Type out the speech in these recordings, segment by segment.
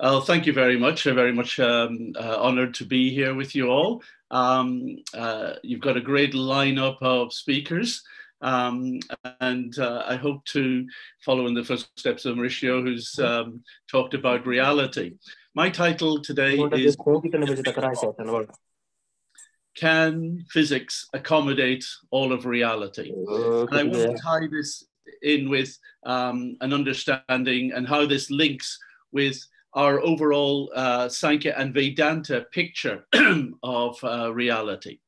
Well, thank you very much. I'm very much um, uh, honored to be here with you all. Um, uh, you've got a great lineup of speakers. Um, and uh, I hope to follow in the footsteps of Mauricio, who's um, talked about reality. My title today is Can Physics Accommodate All of Reality? And I want to tie this in with um, an understanding and how this links with our overall uh, Sankhya and Vedanta picture of uh, reality.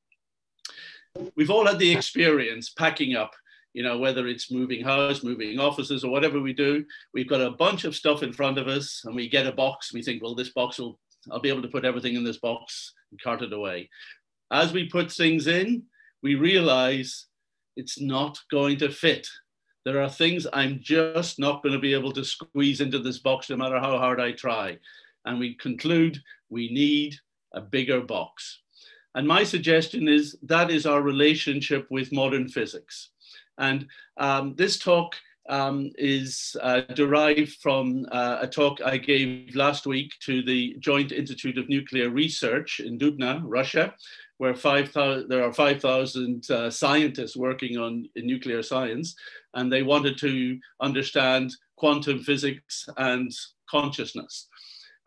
We've all had the experience packing up, you know, whether it's moving house, moving offices, or whatever we do. We've got a bunch of stuff in front of us, and we get a box. We think, well, this box will, I'll be able to put everything in this box and cart it away. As we put things in, we realize it's not going to fit there are things I'm just not going to be able to squeeze into this box no matter how hard I try. And we conclude we need a bigger box. And my suggestion is that is our relationship with modern physics. And um, this talk um, is uh, derived from uh, a talk I gave last week to the Joint Institute of Nuclear Research in Dubna, Russia, where 5, there are 5,000 uh, scientists working on nuclear science, and they wanted to understand quantum physics and consciousness.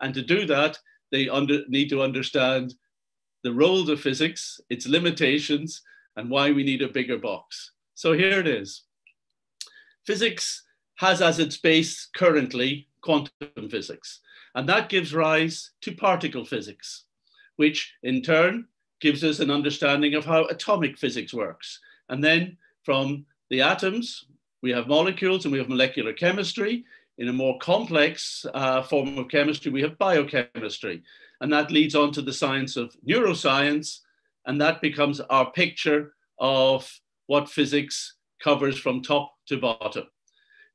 And to do that, they under, need to understand the role of physics, its limitations, and why we need a bigger box. So here it is. Physics has as its base currently quantum physics, and that gives rise to particle physics, which in turn gives us an understanding of how atomic physics works. And then from the atoms, we have molecules and we have molecular chemistry. In a more complex uh, form of chemistry, we have biochemistry. And that leads on to the science of neuroscience. And that becomes our picture of what physics covers from top to bottom.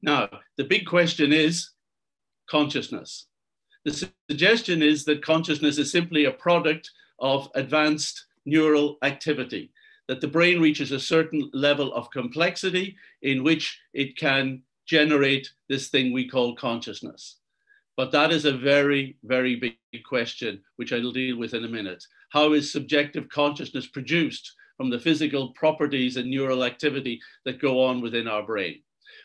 Now, the big question is consciousness. The suggestion is that consciousness is simply a product of advanced neural activity, that the brain reaches a certain level of complexity in which it can generate this thing we call consciousness. But that is a very, very big question, which I'll deal with in a minute. How is subjective consciousness produced from the physical properties and neural activity that go on within our brain?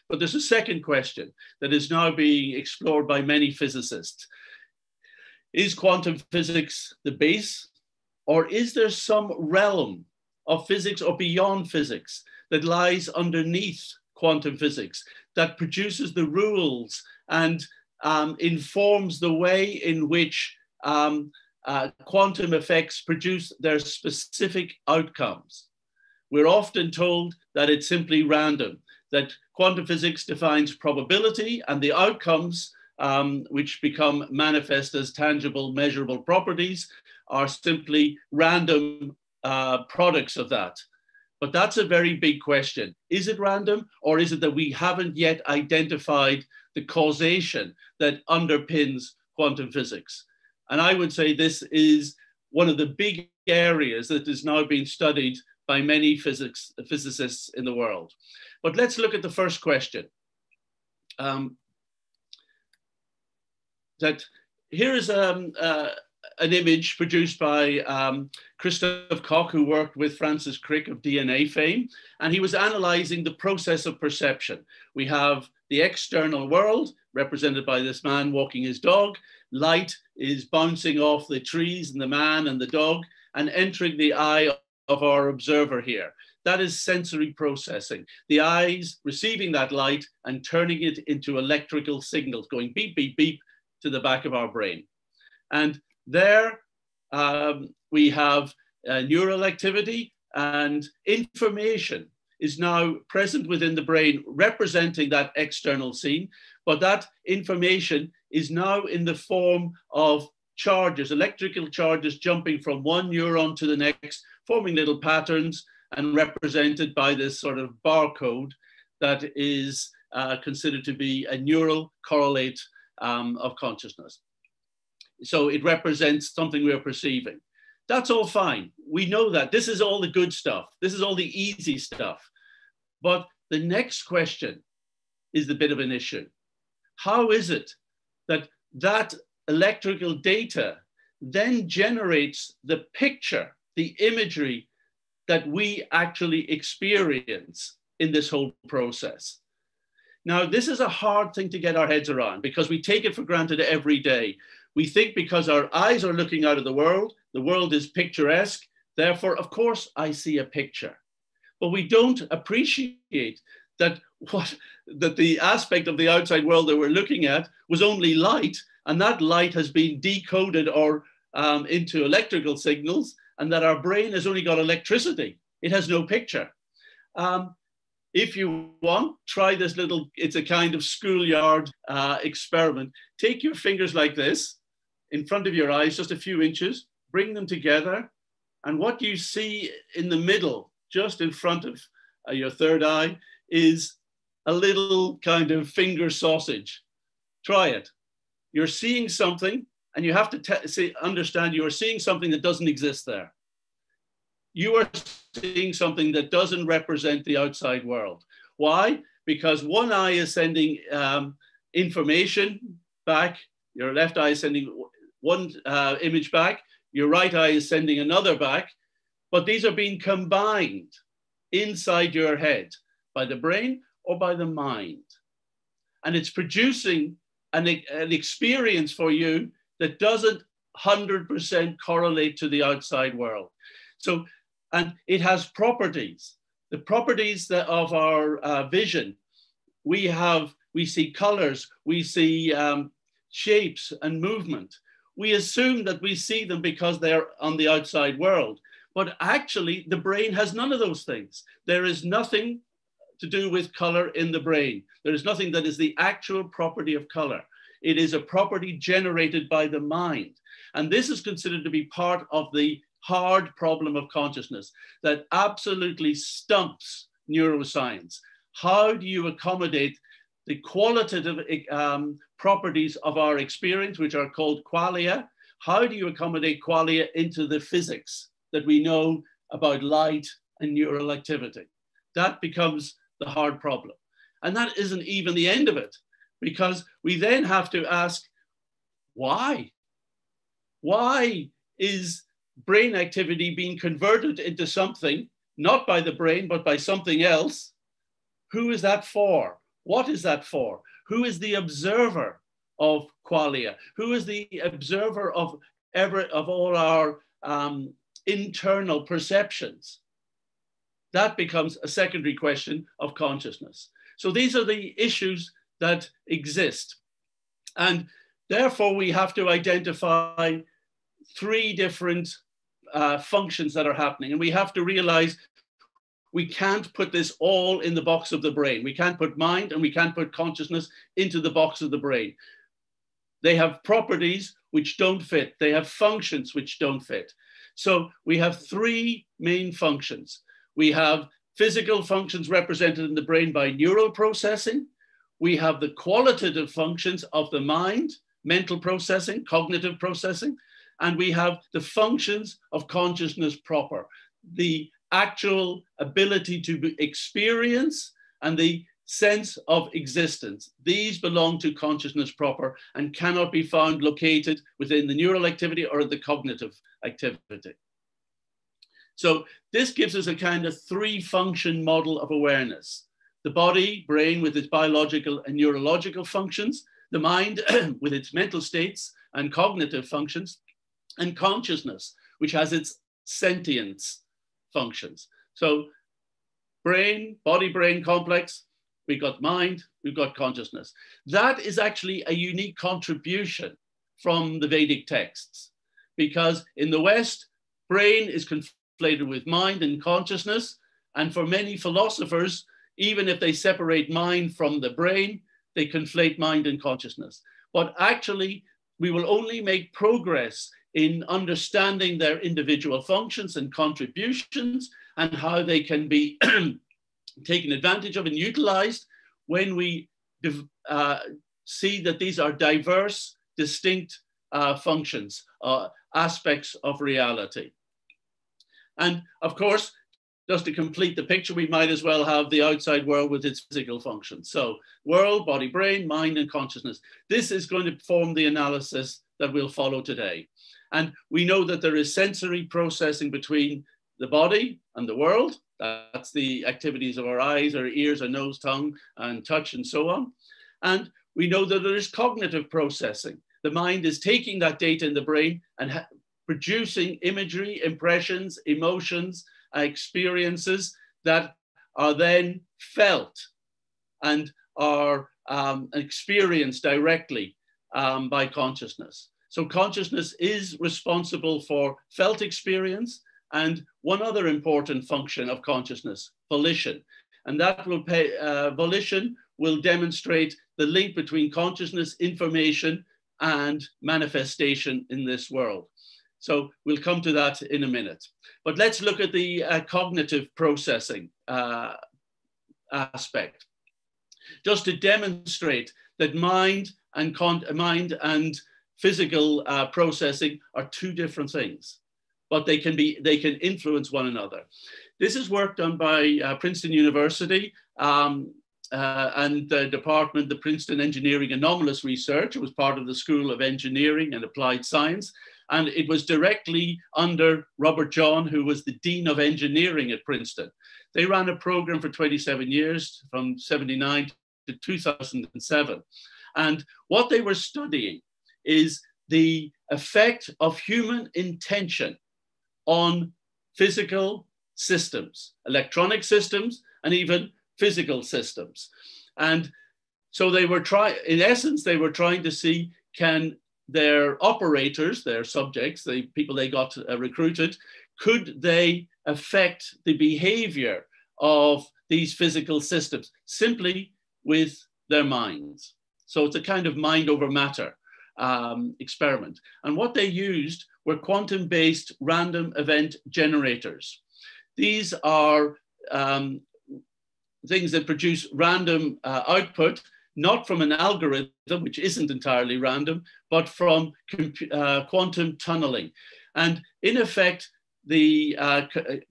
But there's a second question that is now being explored by many physicists. Is quantum physics the base or is there some realm of physics or beyond physics that lies underneath quantum physics that produces the rules and um, informs the way in which um, uh, quantum effects produce their specific outcomes? We're often told that it's simply random, that quantum physics defines probability and the outcomes um, which become manifest as tangible, measurable properties, are simply random uh, products of that. But that's a very big question. Is it random or is it that we haven't yet identified the causation that underpins quantum physics? And I would say this is one of the big areas that is now being studied by many physics, physicists in the world. But let's look at the first question. Um, that here is um, uh, an image produced by um, Christoph Koch, who worked with Francis Crick of DNA fame, and he was analyzing the process of perception. We have the external world, represented by this man walking his dog. Light is bouncing off the trees and the man and the dog and entering the eye of our observer here. That is sensory processing. The eyes receiving that light and turning it into electrical signals, going beep, beep, beep to the back of our brain. And there um, we have uh, neural activity and information is now present within the brain representing that external scene, but that information is now in the form of charges, electrical charges jumping from one neuron to the next, forming little patterns and represented by this sort of barcode that is uh, considered to be a neural correlate um, of consciousness. So it represents something we're perceiving. That's all fine. We know that. This is all the good stuff. This is all the easy stuff. But the next question is the bit of an issue. How is it that that electrical data then generates the picture, the imagery that we actually experience in this whole process. Now, this is a hard thing to get our heads around because we take it for granted every day. We think because our eyes are looking out of the world, the world is picturesque. Therefore, of course, I see a picture. But we don't appreciate that what that the aspect of the outside world that we're looking at was only light, and that light has been decoded or um, into electrical signals, and that our brain has only got electricity. It has no picture. Um, if you want, try this little, it's a kind of schoolyard uh, experiment. Take your fingers like this in front of your eyes, just a few inches, bring them together. And what you see in the middle, just in front of uh, your third eye, is a little kind of finger sausage. Try it. You're seeing something, and you have to see, understand you are seeing something that doesn't exist there. You are seeing something that doesn't represent the outside world. Why? Because one eye is sending um, information back, your left eye is sending one uh, image back, your right eye is sending another back, but these are being combined inside your head by the brain or by the mind. And it's producing an, an experience for you that doesn't 100% correlate to the outside world. So, and it has properties. The properties that of our uh, vision, we have, we see colors, we see um, shapes and movement. We assume that we see them because they're on the outside world. But actually, the brain has none of those things. There is nothing to do with color in the brain. There is nothing that is the actual property of color. It is a property generated by the mind. And this is considered to be part of the hard problem of consciousness that absolutely stumps neuroscience. How do you accommodate the qualitative um, properties of our experience, which are called qualia? How do you accommodate qualia into the physics that we know about light and neural activity? That becomes the hard problem. And that isn't even the end of it, because we then have to ask why? Why is brain activity being converted into something, not by the brain, but by something else? Who is that for? What is that for? Who is the observer of qualia? Who is the observer of, ever, of all our um, internal perceptions? that becomes a secondary question of consciousness. So these are the issues that exist. And therefore, we have to identify three different uh, functions that are happening. And we have to realize we can't put this all in the box of the brain. We can't put mind and we can't put consciousness into the box of the brain. They have properties which don't fit, they have functions which don't fit. So we have three main functions. We have physical functions represented in the brain by neural processing. We have the qualitative functions of the mind, mental processing, cognitive processing, and we have the functions of consciousness proper, the actual ability to experience and the sense of existence. These belong to consciousness proper and cannot be found located within the neural activity or the cognitive activity. So this gives us a kind of three function model of awareness. The body, brain with its biological and neurological functions, the mind with its mental states and cognitive functions, and consciousness, which has its sentience functions. So brain, body brain complex, we've got mind, we've got consciousness. That is actually a unique contribution from the Vedic texts because in the West, brain is conflated with mind and consciousness. And for many philosophers, even if they separate mind from the brain, they conflate mind and consciousness. But actually, we will only make progress in understanding their individual functions and contributions and how they can be taken advantage of and utilized when we uh, see that these are diverse, distinct uh, functions, uh, aspects of reality. And of course, just to complete the picture, we might as well have the outside world with its physical functions. So world, body, brain, mind, and consciousness. This is going to form the analysis that we'll follow today. And we know that there is sensory processing between the body and the world. That's the activities of our eyes, our ears, our nose, tongue, and touch, and so on. And we know that there is cognitive processing. The mind is taking that data in the brain and producing imagery, impressions, emotions, experiences that are then felt and are um, experienced directly um, by consciousness. So consciousness is responsible for felt experience and one other important function of consciousness, volition. And that will pay, uh, volition will demonstrate the link between consciousness, information, and manifestation in this world. So we'll come to that in a minute. But let's look at the uh, cognitive processing uh, aspect, just to demonstrate that mind and mind and physical uh, processing are two different things, but they can be they can influence one another. This is work done by uh, Princeton University um, uh, and the department, the Princeton Engineering Anomalous Research. It was part of the School of Engineering and Applied Science. And it was directly under Robert Jahn, who was the Dean of Engineering at Princeton. They ran a program for 27 years, from 79 to 2007. And what they were studying is the effect of human intention on physical systems, electronic systems, and even physical systems. And so they were trying, in essence, they were trying to see can their operators, their subjects, the people they got uh, recruited, could they affect the behavior of these physical systems simply with their minds? So it's a kind of mind over matter um, experiment. And what they used were quantum based random event generators. These are um, things that produce random uh, output, not from an algorithm, which isn't entirely random, but from uh, quantum tunneling. And in effect, the uh,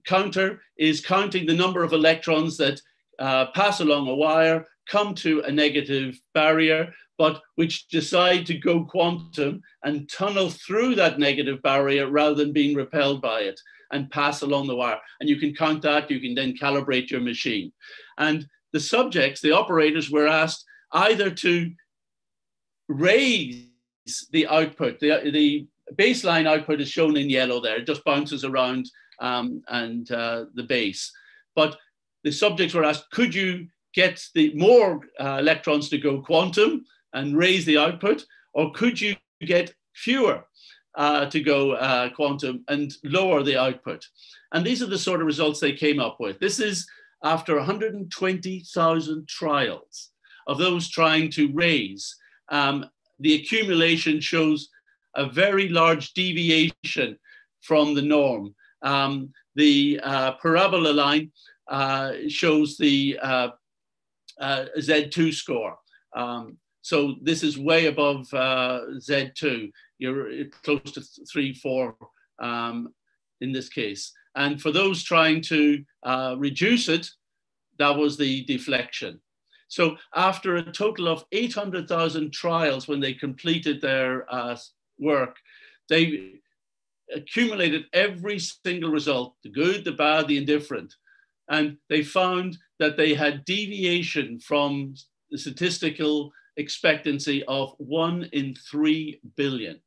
counter is counting the number of electrons that uh, pass along a wire, come to a negative barrier, but which decide to go quantum and tunnel through that negative barrier rather than being repelled by it and pass along the wire. And you can count that, you can then calibrate your machine. And the subjects, the operators, were asked either to raise the output, the, the baseline output is shown in yellow there, it just bounces around um, and uh, the base. But the subjects were asked, could you get the more uh, electrons to go quantum and raise the output, or could you get fewer uh, to go uh, quantum and lower the output? And these are the sort of results they came up with. This is after 120,000 trials of those trying to raise. Um, the accumulation shows a very large deviation from the norm. Um, the uh, parabola line uh, shows the uh, uh Z2 score. Um, so this is way above uh, Z2. You're close to three, four um, in this case. And for those trying to uh, reduce it, that was the deflection. So after a total of 800,000 trials when they completed their uh, work, they accumulated every single result, the good, the bad, the indifferent. And they found that they had deviation from the statistical expectancy of one in three billion.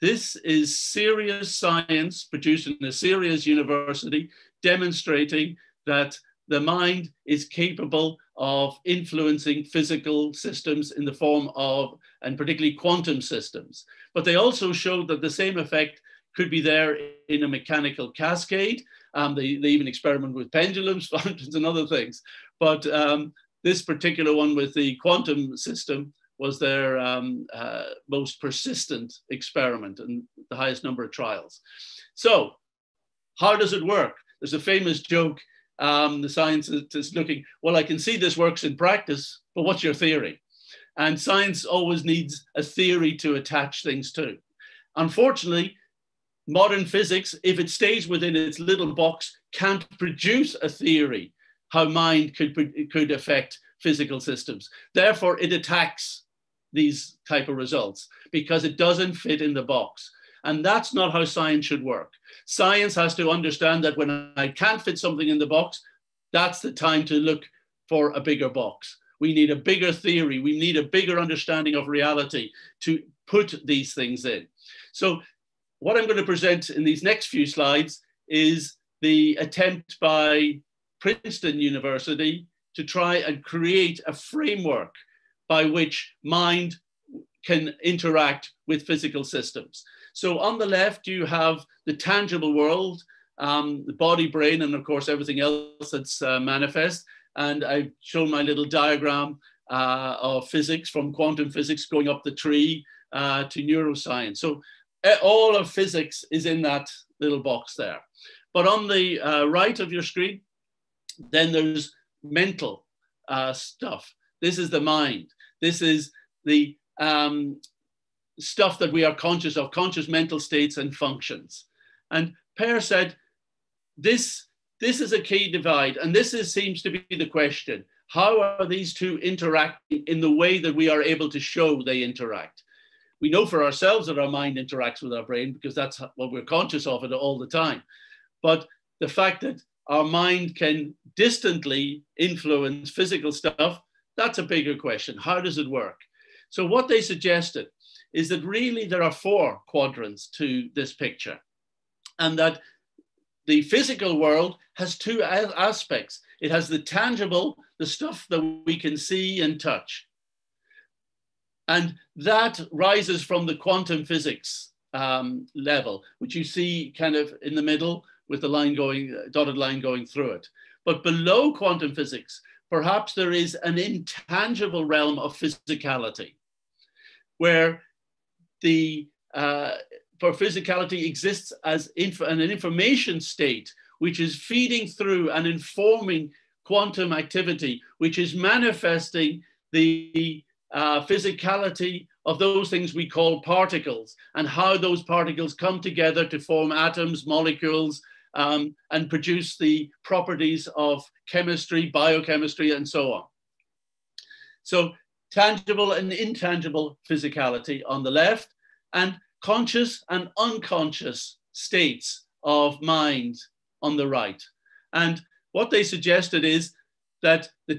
This is serious science produced in a serious university demonstrating that the mind is capable of influencing physical systems in the form of, and particularly quantum systems. But they also showed that the same effect could be there in a mechanical cascade. Um, they, they even experiment with pendulums, fountains, and other things. But um, this particular one with the quantum system was their um, uh, most persistent experiment and the highest number of trials. So, how does it work? There's a famous joke. Um, the scientist is looking, well, I can see this works in practice, but what's your theory? And science always needs a theory to attach things to. Unfortunately, modern physics, if it stays within its little box, can't produce a theory how mind could, could affect physical systems. Therefore, it attacks these type of results because it doesn't fit in the box. And that's not how science should work. Science has to understand that when I can't fit something in the box, that's the time to look for a bigger box. We need a bigger theory. We need a bigger understanding of reality to put these things in. So what I'm going to present in these next few slides is the attempt by Princeton University to try and create a framework by which mind can interact with physical systems. So on the left, you have the tangible world, um, the body, brain, and of course, everything else that's uh, manifest. And I've shown my little diagram uh, of physics from quantum physics going up the tree uh, to neuroscience. So all of physics is in that little box there. But on the uh, right of your screen, then there's mental uh, stuff. This is the mind. This is the um, stuff that we are conscious of, conscious mental states and functions. And PEAR said, this, this is a key divide. And this is, seems to be the question. How are these two interacting in the way that we are able to show they interact? We know for ourselves that our mind interacts with our brain because that's what we're conscious of it all the time. But the fact that our mind can distantly influence physical stuff, that's a bigger question. How does it work? So, what they suggested is that really there are four quadrants to this picture, and that the physical world has two aspects it has the tangible, the stuff that we can see and touch. And that rises from the quantum physics um, level, which you see kind of in the middle with the line going, dotted line going through it. But below quantum physics, perhaps there is an intangible realm of physicality where the uh, for physicality exists as inf an information state which is feeding through and informing quantum activity, which is manifesting the uh, physicality of those things we call particles and how those particles come together to form atoms, molecules, um, and produce the properties of chemistry, biochemistry, and so on. So tangible and intangible physicality on the left, and conscious and unconscious states of mind on the right. And what they suggested is that the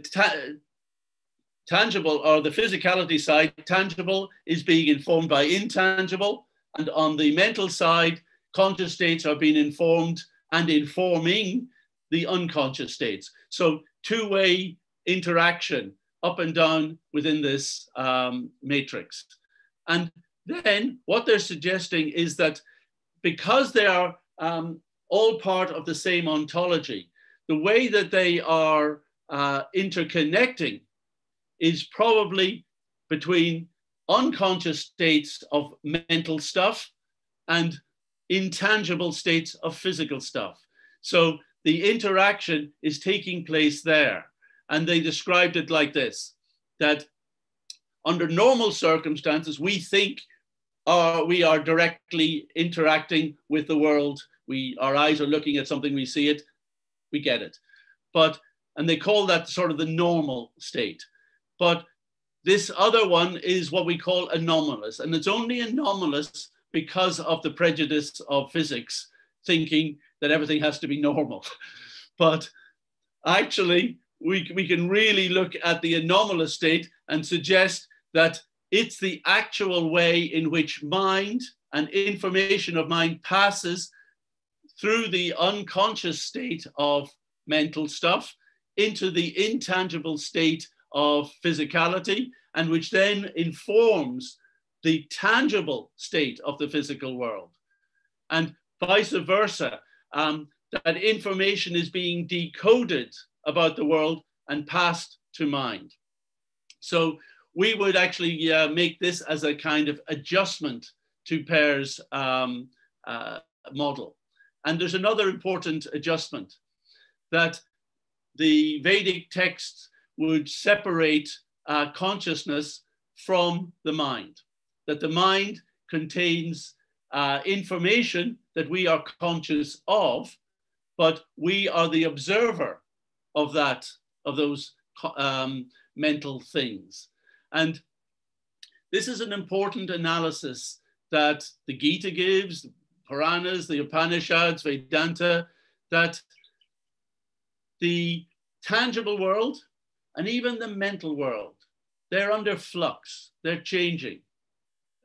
tangible or the physicality side, tangible is being informed by intangible. And on the mental side, conscious states are being informed and informing the unconscious states. So two-way interaction up and down within this um, matrix. And then what they're suggesting is that because they are um, all part of the same ontology, the way that they are uh, interconnecting is probably between unconscious states of mental stuff and intangible states of physical stuff. So the interaction is taking place there. And they described it like this that under normal circumstances, we think uh, we are directly interacting with the world. We, our eyes are looking at something, we see it, we get it. But, and they call that sort of the normal state. But this other one is what we call anomalous. And it's only anomalous because of the prejudice of physics, thinking that everything has to be normal. but actually, we, we can really look at the anomalous state and suggest that it's the actual way in which mind and information of mind passes through the unconscious state of mental stuff into the intangible state of physicality, and which then informs the tangible state of the physical world. And vice versa, um, that information is being decoded about the world and passed to mind. So we would actually uh, make this as a kind of adjustment to PEAR's um, uh, model. And there's another important adjustment that the Vedic texts would separate uh, consciousness from the mind that the mind contains uh, information that we are conscious of, but we are the observer of that, of those um, mental things. And this is an important analysis that the Gita gives, the Puranas, the Upanishads, Vedanta, that the tangible world and even the mental world, they're under flux, they're changing.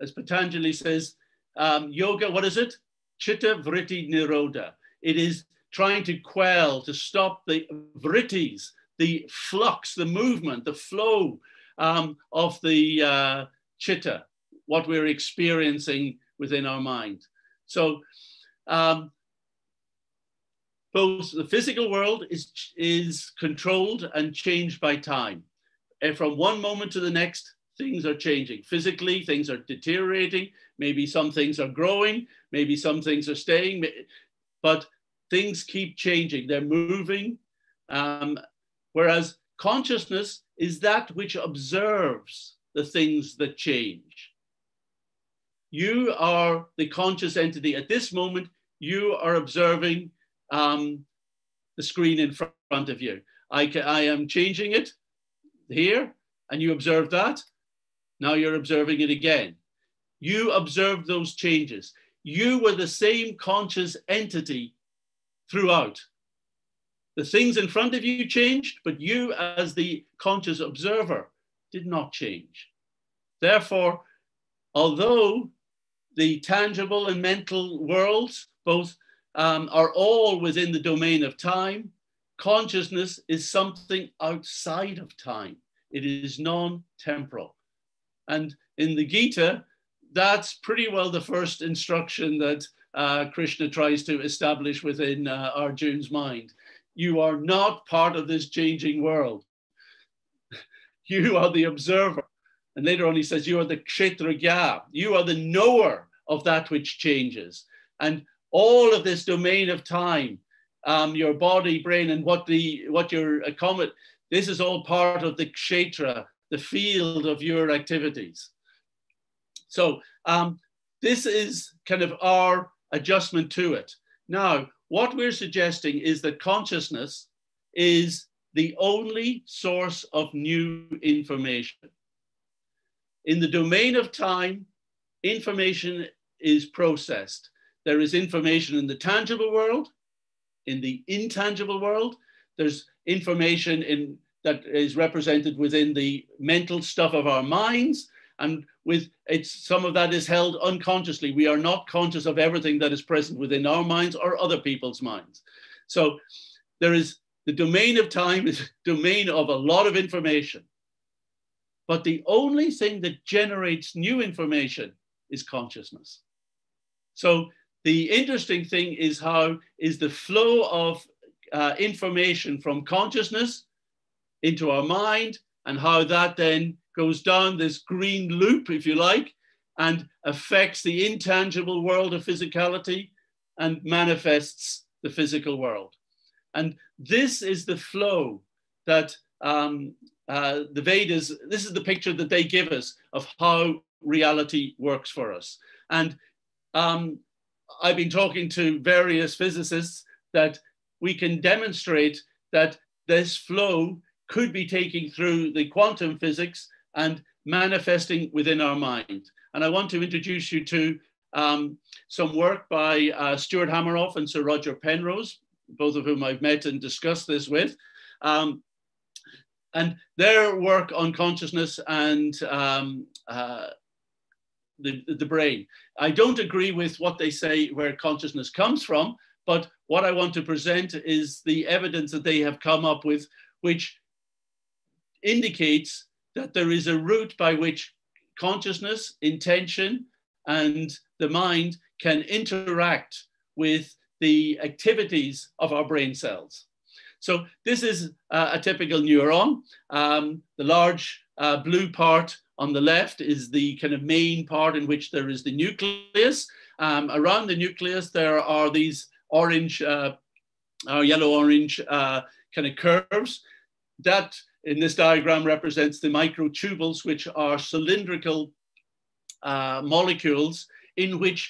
As Patanjali says, um, yoga, what is it? Chitta vritti nirodha. It is trying to quell, to stop the vrittis, the flux, the movement, the flow um, of the uh, chitta, what we're experiencing within our mind. So um, both the physical world is, is controlled and changed by time. And from one moment to the next, things are changing. Physically, things are deteriorating. Maybe some things are growing. Maybe some things are staying. But things keep changing. They're moving. Um, whereas consciousness is that which observes the things that change. You are the conscious entity. At this moment, you are observing um, the screen in front of you. I, I am changing it here, and you observe that. Now you're observing it again. You observed those changes. You were the same conscious entity throughout. The things in front of you changed, but you, as the conscious observer, did not change. Therefore, although the tangible and mental worlds both um, are all within the domain of time, consciousness is something outside of time. It is non temporal. And in the Gita, that's pretty well the first instruction that uh, Krishna tries to establish within uh, Arjun's mind. You are not part of this changing world. you are the observer. And later on, he says, You are the kshetragya. You are the knower of that which changes. And all of this domain of time, um, your body, brain, and what the what your comet, this is all part of the kshetra, the field of your activities. So um, this is kind of our adjustment to it. Now, what we're suggesting is that consciousness is the only source of new information. In the domain of time, information is processed. There is information in the tangible world, in the intangible world. There's information in, that is represented within the mental stuff of our minds. And with it's some of that is held unconsciously. We are not conscious of everything that is present within our minds or other people's minds. So there is the domain of time is domain of a lot of information. But the only thing that generates new information is consciousness. So the interesting thing is how is the flow of uh, information from consciousness into our mind and how that then goes down this green loop, if you like, and affects the intangible world of physicality and manifests the physical world. And this is the flow that um, uh, the Vedas, this is the picture that they give us of how reality works for us. And um, I've been talking to various physicists that we can demonstrate that this flow could be taking through the quantum physics and manifesting within our mind. And I want to introduce you to um, some work by uh, Stuart Hameroff and Sir Roger Penrose, both of whom I've met and discussed this with. Um, and their work on consciousness and um, uh, the, the brain. I don't agree with what they say where consciousness comes from, but what I want to present is the evidence that they have come up with, which indicates that there is a route by which consciousness, intention, and the mind can interact with the activities of our brain cells. So this is uh, a typical neuron. Um, the large uh, blue part on the left is the kind of main part in which there is the nucleus. Um, around the nucleus, there are these orange, uh, or yellow-orange uh, kind of curves. That in this diagram represents the microtubules, which are cylindrical uh, molecules in which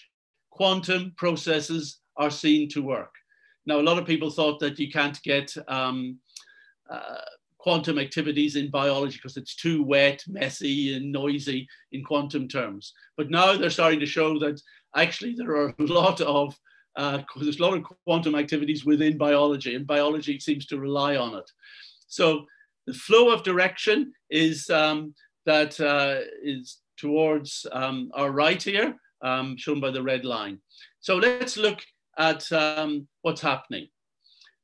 quantum processes are seen to work. Now, a lot of people thought that you can't get um, uh, quantum activities in biology because it's too wet, messy, and noisy in quantum terms. But now they're starting to show that actually there are a lot of uh, there's a lot of quantum activities within biology, and biology seems to rely on it. So the flow of direction is um, that uh, is towards um, our right here, um, shown by the red line. So let's look at um, what's happening.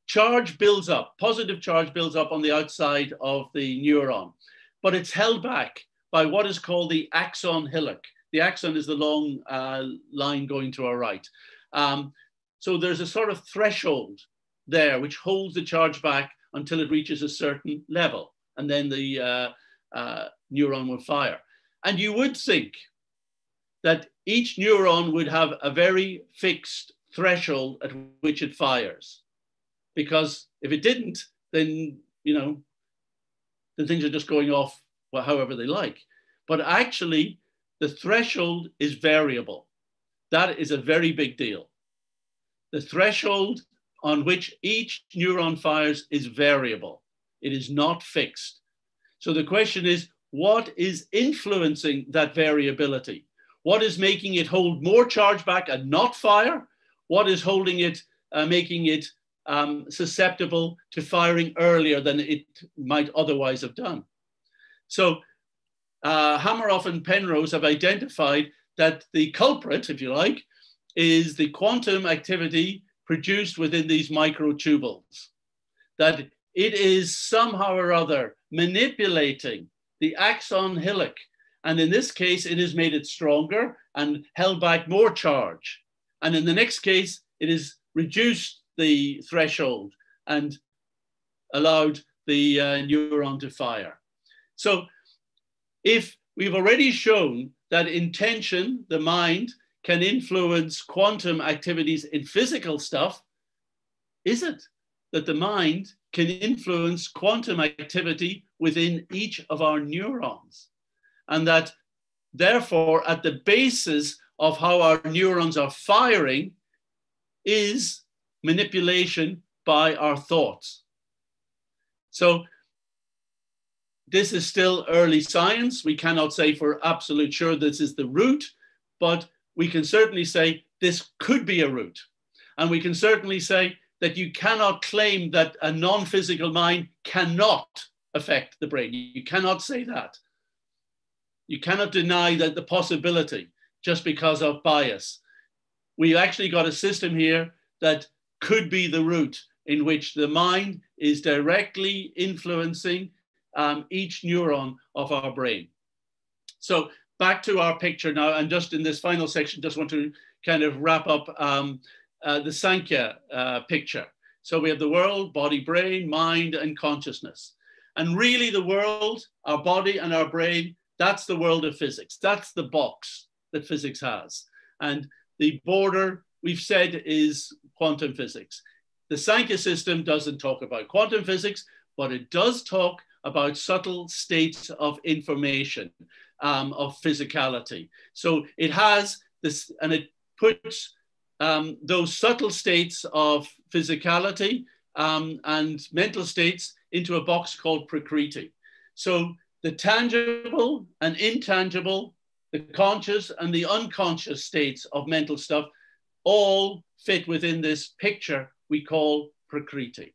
Charge builds up, positive charge builds up on the outside of the neuron, but it's held back by what is called the axon hillock. The axon is the long uh, line going to our right. Um, so there's a sort of threshold there which holds the charge back until it reaches a certain level, and then the uh, uh, neuron will fire. And you would think that each neuron would have a very fixed threshold at which it fires. Because if it didn't, then, you know, the things are just going off well, however they like. But actually, the threshold is variable. That is a very big deal. The threshold on which each neuron fires is variable. It is not fixed. So the question is, what is influencing that variability? What is making it hold more charge back and not fire? What is holding it, uh, making it um, susceptible to firing earlier than it might otherwise have done? So uh, and Penrose have identified that the culprit, if you like, is the quantum activity produced within these microtubules. That it is somehow or other manipulating the axon hillock. And in this case, it has made it stronger and held back more charge. And in the next case, it has reduced the threshold and allowed the uh, neuron to fire. So if we've already shown that intention, the mind, can influence quantum activities in physical stuff, is it that the mind can influence quantum activity within each of our neurons? And that therefore, at the basis of how our neurons are firing is manipulation by our thoughts. So this is still early science. We cannot say for absolute sure this is the root, but we can certainly say this could be a root. And we can certainly say that you cannot claim that a non physical mind cannot affect the brain. You cannot say that. You cannot deny that the possibility just because of bias. We've actually got a system here that could be the root in which the mind is directly influencing um, each neuron of our brain. So back to our picture now, and just in this final section, just want to kind of wrap up um, uh, the Sankhya uh, picture. So we have the world, body, brain, mind, and consciousness. And really, the world, our body and our brain, that's the world of physics. That's the box that physics has. And the border, we've said, is quantum physics. The Sankhya system doesn't talk about quantum physics, but it does talk about subtle states of information, um, of physicality. So it has this, and it puts um, those subtle states of physicality um, and mental states into a box called Prakriti. So the tangible and intangible, the conscious and the unconscious states of mental stuff all fit within this picture we call Prakriti.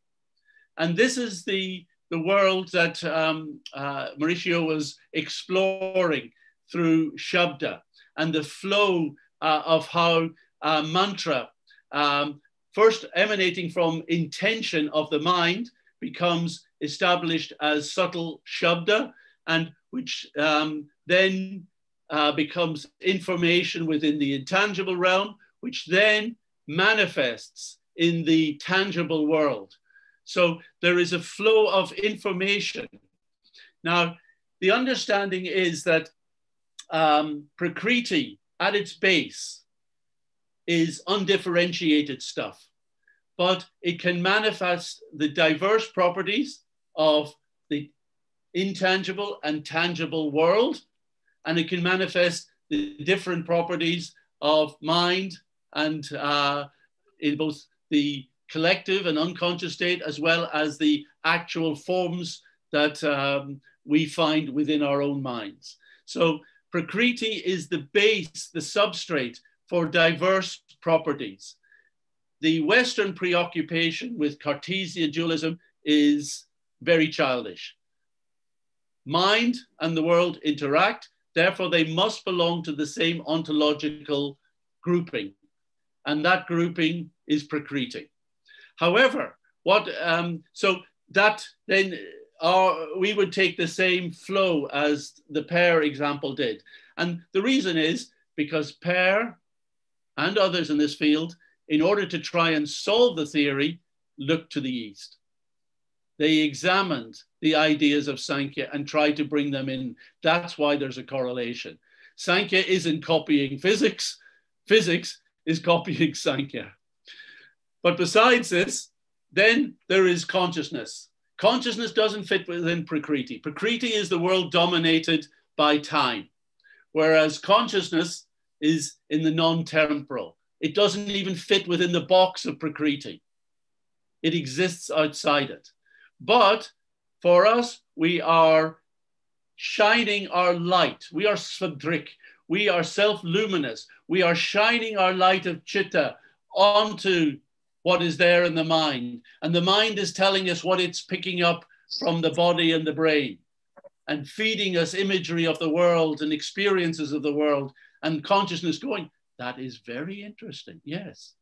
And this is the the world that um, uh, Mauricio was exploring through Shabda and the flow uh, of how uh, mantra, um, first emanating from intention of the mind, becomes established as subtle Shabda, and which um, then uh, becomes information within the intangible realm, which then manifests in the tangible world. So there is a flow of information. Now, the understanding is that um, Prakriti at its base is undifferentiated stuff, but it can manifest the diverse properties of the intangible and tangible world, and it can manifest the different properties of mind and uh, in both the collective and unconscious state, as well as the actual forms that um, we find within our own minds. So Prakriti is the base, the substrate for diverse properties. The Western preoccupation with Cartesian dualism is very childish. Mind and the world interact, therefore, they must belong to the same ontological grouping, and that grouping is Prakriti. However, what um, so that then our, we would take the same flow as the PEAR example did. And the reason is because PEAR and others in this field, in order to try and solve the theory, looked to the East. They examined the ideas of Sankhya and tried to bring them in. That's why there's a correlation. Sankhya isn't copying physics, physics is copying Sankhya. But besides this, then there is consciousness. Consciousness doesn't fit within Prakriti. Prakriti is the world dominated by time, whereas consciousness is in the non temporal. It doesn't even fit within the box of Prakriti, it exists outside it. But for us, we are shining our light. We are svadrik. We are self luminous. We are shining our light of chitta onto what is there in the mind. And the mind is telling us what it's picking up from the body and the brain and feeding us imagery of the world and experiences of the world and consciousness going, that is very interesting. Yes.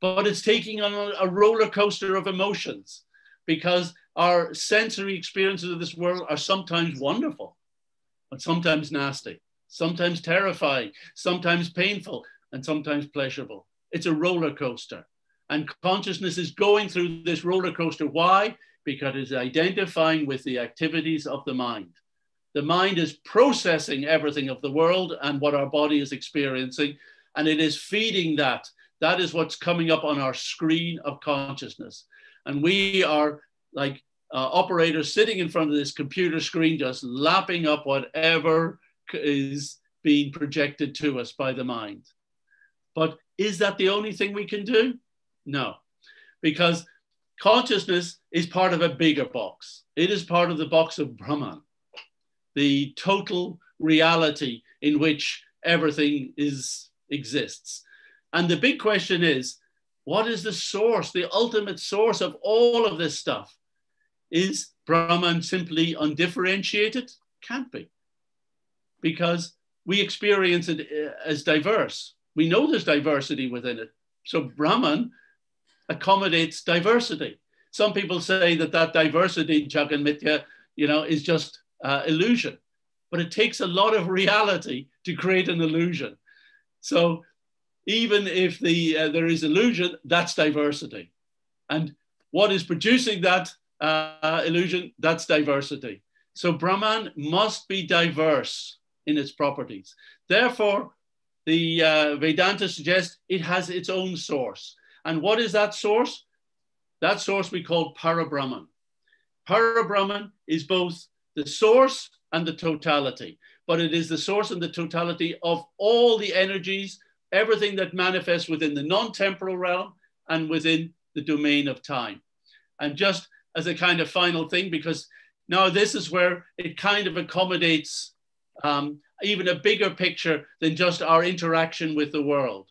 But it's taking on a roller coaster of emotions because our sensory experiences of this world are sometimes wonderful, but sometimes nasty, sometimes terrifying, sometimes painful, and sometimes pleasurable. It's a roller coaster. And consciousness is going through this roller coaster. Why? Because it's identifying with the activities of the mind. The mind is processing everything of the world and what our body is experiencing, and it is feeding that. That is what's coming up on our screen of consciousness. And we are like uh, operators sitting in front of this computer screen, just lapping up whatever is being projected to us by the mind. But is that the only thing we can do? No, because consciousness is part of a bigger box. It is part of the box of Brahman, the total reality in which everything is exists. And the big question is, what is the source, the ultimate source of all of this stuff? Is Brahman simply undifferentiated? Can't be. Because we experience it uh, as diverse. We know there's diversity within it. So Brahman accommodates diversity. Some people say that that diversity, Jagan Mithya, you know, is just uh, illusion, but it takes a lot of reality to create an illusion. So even if the uh, there is illusion, that's diversity, and what is producing that uh, illusion? That's diversity. So Brahman must be diverse in its properties. Therefore, the uh, Vedanta suggests it has its own source. And what is that source? That source we call Parabrahman. Parabrahman is both the source and the totality, but it is the source and the totality of all the energies, everything that manifests within the non temporal realm and within the domain of time. And just as a kind of final thing, because now this is where it kind of accommodates um, even a bigger picture than just our interaction with the world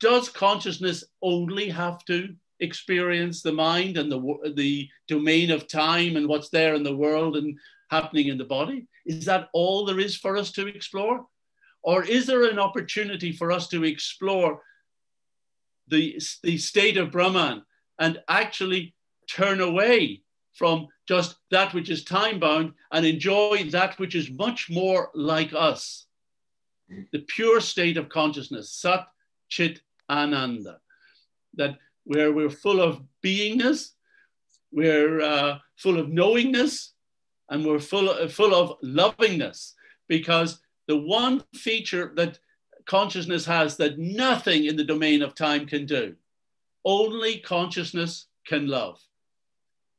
does consciousness only have to experience the mind and the, the domain of time and what's there in the world and happening in the body? Is that all there is for us to explore? Or is there an opportunity for us to explore the, the state of Brahman and actually turn away from just that which is time bound and enjoy that which is much more like us? The pure state of consciousness, Sat Chit Ananda, that where we're full of beingness, we're uh, full of knowingness, and we're full of, full of lovingness. Because the one feature that consciousness has that nothing in the domain of time can do, only consciousness can love.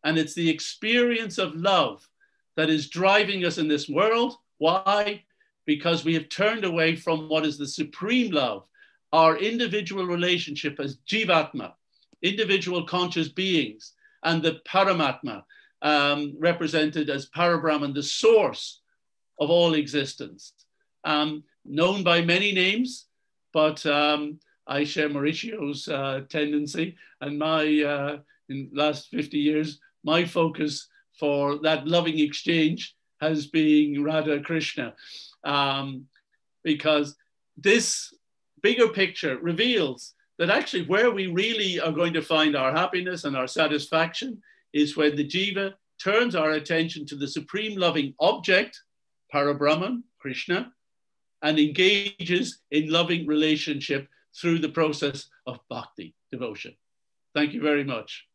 And it's the experience of love that is driving us in this world. Why? Because we have turned away from what is the supreme love, our individual relationship as Jivatma, individual conscious beings, and the Paramatma, um, represented as Parabrahman, the source of all existence, um, known by many names, but um, I share Mauricio's uh, tendency and my, uh, in last 50 years, my focus for that loving exchange has been Radha Krishna. Um, because this bigger picture reveals that actually where we really are going to find our happiness and our satisfaction is when the jiva turns our attention to the supreme loving object, Parabrahman, Krishna, and engages in loving relationship through the process of bhakti, devotion. Thank you very much.